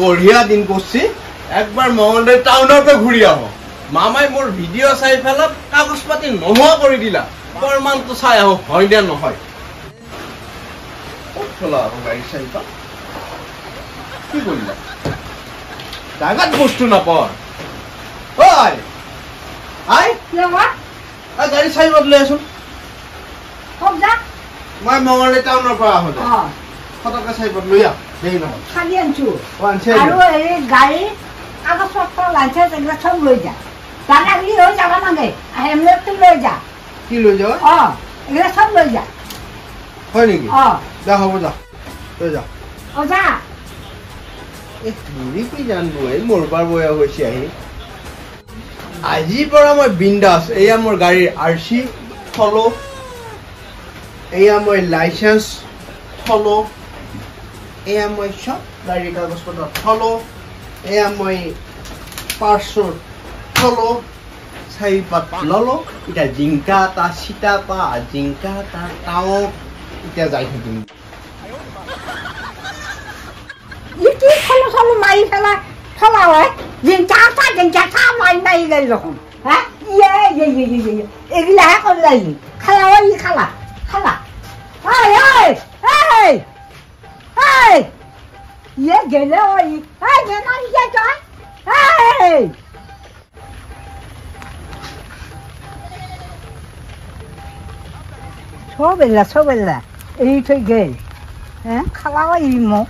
বঢ়িয়া দিন কৰছি। একবাৰ মঙলদৈ টাউনতে ঘূৰি আহো। মামাই মোৰ ভিডিঅ' চাই পেলাই কাগজ পাতি নোহোৱা কৰি দিলা। প্ৰমাণটো চাই আহো হয় নে নহয়? ক'ত থলা আকৌ গাড়ী চাৰিপাত কি কৰিলা? জাগাত বস্তু নাপাওঁ। হয় আই! আই, গাড়ী চাৰিপাত লৈ আছোন। মই মঙলদৈ টাউনৰ পৰা আহো দে ফটকে চাৰিপাত লৈ আহ দেৰি নহয়। খালি আনছো আৰু এই গাড়ী কাগজ পত্ৰ লাইচেঞ্চ এইবিলাক চব লৈ যা। জানা বুলি হৈ যাব নাগে হেলমেটটো লৈ যা। কি লৈ যাওঁ অ এইবিলাক চব লৈ যা। হয় নেকি? অ। যা হ'ব যা। লৈ যা। অ যা। এই বুঢ়ী কি জানো এই মৰবাৰ বয়স হৈছে আহি। আজিৰ পৰা মই বিন্দাছ। এয়া মোৰ গাড়ীৰ আৰ চি থলো। এয়া মই লাইচেঞ্চ থলো। মই কাগজ থলো, এয়া মই পাৰ্চৰ থলো টাৱক এতিয়া যাই মাৰি পেলাই চলা হয়। জিংকা মাৰি মাৰি দেখোন। হা? ইয়ে ইয়ে ইয়ে ইয়ে এইগিলাহে কৰি খালা, ঐ, খালা খালা। ঐ ঐ ঐ ঐ ইয়ে গেলে ঐ ঐ নেনা ইয়ে তই ঐ সবেলা সবেলা এৰি থৈ গেল হে খালা ই মোক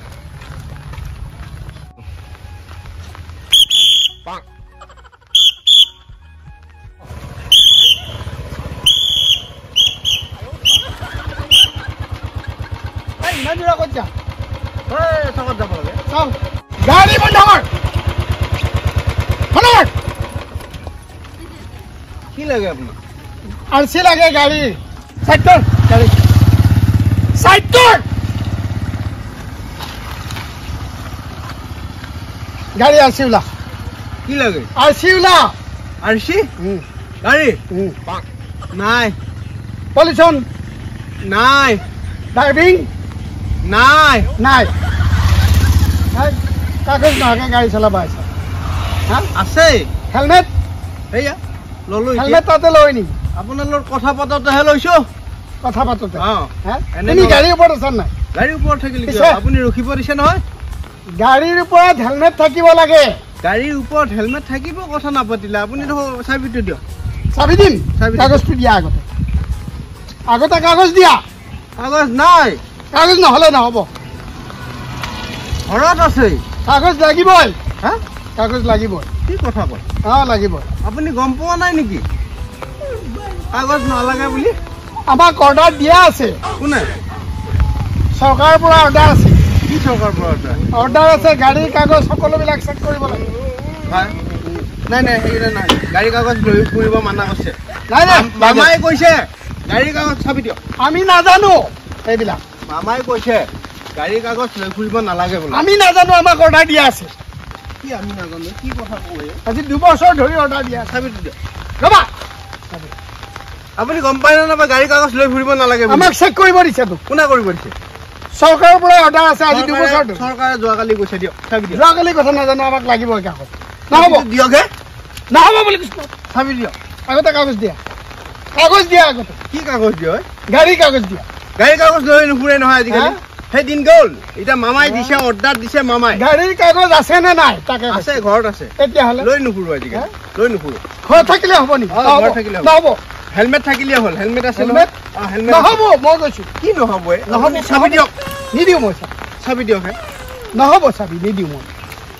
ইমান দূৰ আগত যা এই চকত যাব লাগে গাড়ী বন্ধ কৰ কৰ কি লাগে আপোনাক আৰ চি লাগে গাড়ী। কৰ গাড়ী। কৰ গাড়ী চি ওলা কি লাগে? চি ওলা চি গাড়ী? নাই। পলিউশ্যন নাই। ড্ৰাইভিং নাই। নাই। কাগজ নোহোৱাকৈ গাড়ী চলাব আহিছা? হা? আছে। হেলমেট? সেয়া ললো। হেলমেট তাতে লৈ নেকি আপোনাৰ লগত কথা পাতোতেহে লৈছো। কথা পাতোতে? অ তুমি। গাড়ীৰ ওপৰত আছা নাই? গাড়ীৰ ওপৰত থাকিলে? আপুনি ৰখিব দিছে নহয়। গাড়ীৰ ওপৰত হেলমেট থাকিব লাগে। গাড়ীৰ ওপৰত হেলমেট থাকিব কথা নাপাতিলে। আপুনি চাবিটো দিয়ক। চাবি দিম। কাগজটো দিয়া আগতে। আগতে কাগজ দিয়া। কাগজ নাই। কাগজ নহ'লে নহ'ব। ঘৰত আছে। কাগজ লাগিবই। হা? কাগজ লাগিবই। কি কথা কয়? অঁ লাগিবই। আপুনি গম পোৱা নাই নেকি? কাগজ নালাগে বুলি? আমাক অৰ্ডাৰ দিয়া আছে। কোনে? চৰকাৰৰ পৰা অৰ্ডাৰ আছে। কি চৰকাৰ পৰা order? অৰ্ডাৰ আছে গাড়ীৰ কাগজ সকলোবিলাক চেক কৰিব লাগে। হয়। নাই নাই সেইকেইটা নাই গাড়ী কাগজ লৈ ফুৰিব মানা কৰিছে। নাই নাই মামাই কৈছে গাড়ীৰ কাগজ চাবি দিয়ক। আমি নাজানো। এইবিলাক। মামাই কৈছে গাড়ীৰ কাগজ লৈ ফুৰিব নালাগে বোলে। আমি নাজানো আমাক অৰ্ডাৰ দিয়া আছে। কি আমি নাজানো কি কথা কয় আজি দুবছৰ ধৰি অৰ্ডাৰ দিয়া চাবিটো দিয়ক ৰ'বা। আপুনি গম পায় নে নাপায় গাড়ী কাগজ লৈ ফুৰিব নালাগে? আমাক চেক কৰিব দিছেতো কোনে কৰিব দিছে? চৰকাৰৰ পৰা অৰ্ডাৰ আছে আজি দুবছৰ চৰকাৰে যোৱাকালি কৈছে দিয়ক চাবি দিয়ক। যোৱাকালি কথা নাজানো আমাক লাগিবই কাগজ। নহ'ব। চাবিটো দিয়ক হে। নহ'ব বুলি কৈছো। চাবি দিয়ক। আগতে কাগজ দিয়া। কাগজ দিয়া আগতে। কি কাগজ দিয় হে? গাড়ী কাগজ দিয়া। গাড়ী কাগজ লৈ নুফুৰে নহয় আজিকালি? হা? সেই দিন গ'ল। এতিয়া মামাই দিছে অৰ্ডাৰ দিছে মামাই। গাড়ীৰ কাগজ আছে নে নাই? তাকে আছে ঘৰত আছে। তেতিয়াহ'লে। লৈ নুফুৰো আজিকালি। হা? লৈ নুফুৰো ঘৰত থাকিলে হ'ব নেকি অ, নহ'ব। ঘৰত থাকিলে হ'ব। নহ'ব। হেলমেট থাকিলে হ'ল। হেলমেট আছে হেলমেট? নহয়? অ, হেলমেট আছে। নহ'ব মই কৈছো। কি নহ'ব চাবি। দিয়ক। নিদিওঁ মই চাবি। চাবি দিয়ক হে। নহ'ব চাবি নিদিওঁ মই।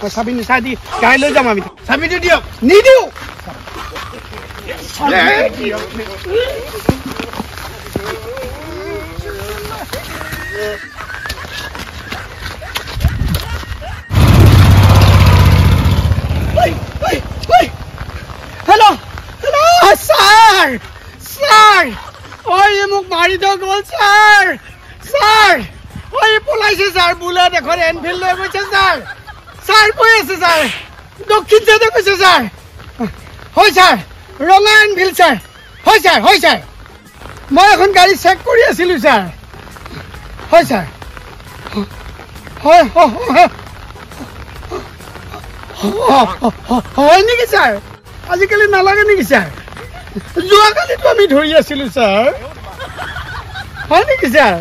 মই চাবি নিচাই দি। গাড়ী লৈ যাম আমি। চাবিটো দিয়ক। নিদিওঁ। হেল্ল' ছাৰ ছাৰ মোক মাৰি থৈ গ'ল ছাৰ বুলেট এখন এনফিল্ড লৈ গৈছে ছাৰ ছাৰ কৈ আছে ছাৰ দক্ষিণ চাইডে গৈছে ছাৰ হয় ছাৰ ৰঙা এনফিল্ড ছাৰ হয় ছাৰ হয় ছাৰ মই এখন গাড়ী চেক কৰি আছিলোঁ ছাৰ হয় ছাৰ। হয় নেকি ছাৰ? আজিকালি নালাগে নেকি ছাৰ? যোৱাকালিতো আমি ধৰি আছিলো ছাৰ। হয় নেকি ছাৰ?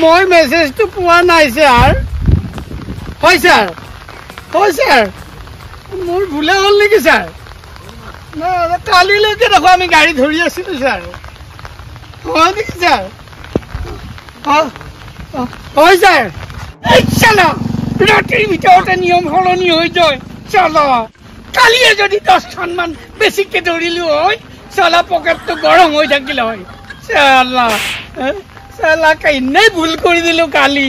মই মেছেজটো পোৱা নাই ছাৰ। হয় ছাৰ। হয় ছাৰ। মোৰ ভুলে হ'ল নেকি ছাৰ? কালিলৈকে দেখোন আমি গাড়ী ধৰি আছিলো ছাৰ। হয় নেকি ছাৰ? অ- অ- যায় এই চালা ৰাতিৰ ভিতৰতে নিয়ম সলনি হৈ যায় চালা কালিয়ে যদি দহখনমান বেছিকৈ ধৰিলোঁ হয় চালা পকেটটো গৰম হৈ থাকিলে হয় চালা হে? চালা কেনেই ভুল কৰি দিলোঁ কালি